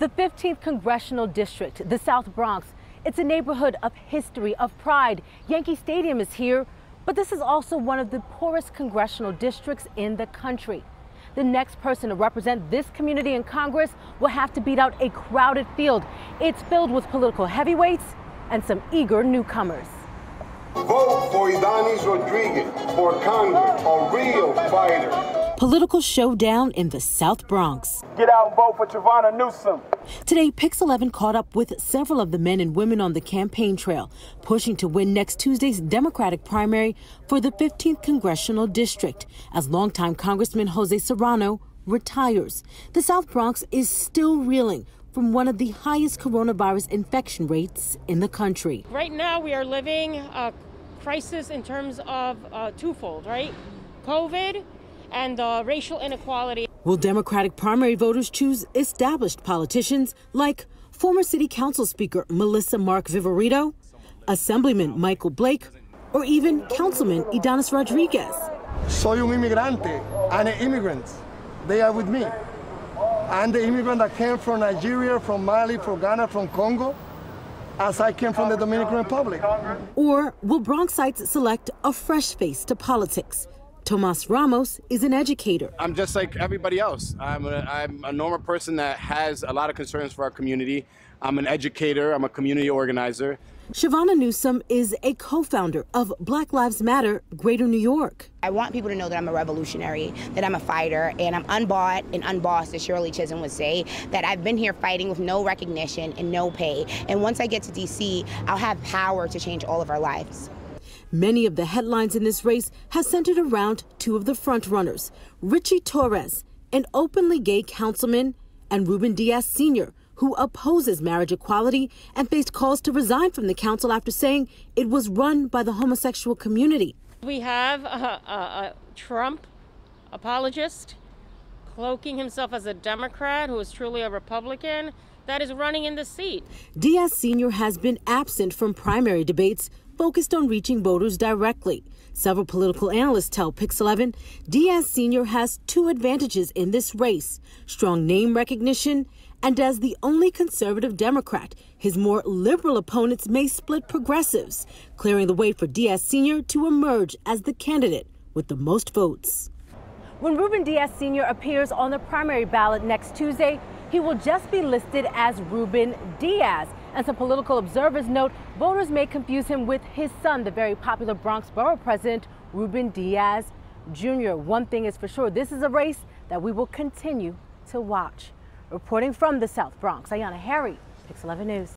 The 15th Congressional District, the South Bronx, it's a neighborhood of history, of pride. Yankee Stadium is here, but this is also one of the poorest congressional districts in the country. The next person to represent this community in Congress will have to beat out a crowded field. It's filled with political heavyweights and some eager newcomers. Vote for Ydanis Rodriguez for Congress, a real fighter. Political showdown in the South Bronx. Get out and vote for Travonna Newsome. Today, Pix 11 caught up with several of the men and women on the campaign trail, pushing to win next Tuesday's Democratic primary for the 15th Congressional District, as longtime Congressman Jose Serrano retires. The South Bronx is still reeling from one of the highest coronavirus infection rates in the country. Right now, we are living a crisis in terms of uh, twofold, right? COVID and uh, racial inequality. Will Democratic primary voters choose established politicians like former City Council Speaker Melissa Mark Viverito, Assemblyman Michael Blake, or even Councilman Ydanis Rodriguez? Soy un inmigrante. I'm an immigrant. They are with me. I'm the immigrant that came from Nigeria, from Mali, from Ghana, from Congo, as I came from the Dominican Republic. Or will Bronxites select a fresh face to politics? Tomas Ramos is an educator. I'm just like everybody else. I'm a, I'm a normal person that has a lot of concerns for our community. I'm an educator, I'm a community organizer. Chivona Newsome is a co-founder of Black Lives Matter Greater New York. I want people to know that I'm a revolutionary, that I'm a fighter, and I'm unbought and unbossed, as Shirley Chisholm would say, that I've been here fighting with no recognition and no pay. And once I get to D.C., I'll have power to change all of our lives. Many of the headlines in this race have centered around two of the frontrunners, Richie Torres, an openly gay councilman, and Ruben Diaz Sr., who opposes marriage equality and faced calls to resign from the council after saying it was run by the homosexual community. We have a, a, a Trump apologist cloaking himself as a Democrat who is truly a Republican that is running in the seat. Diaz Sr. has been absent from primary debates focused on reaching voters directly. Several political analysts tell Pix 11 Diaz Sr. has two advantages in this race strong name recognition, and as the only conservative Democrat, his more liberal opponents may split progressives, clearing the way for Diaz Sr. to emerge as the candidate with the most votes. When Ruben Diaz Sr. appears on the primary ballot next Tuesday, he will just be listed as Ruben Diaz. And some political observers note voters may confuse him with his son, the very popular Bronx Borough President, Ruben Diaz Jr. One thing is for sure, this is a race that we will continue to watch. Reporting from the South Bronx, Ayana Harry, Pix 11 News.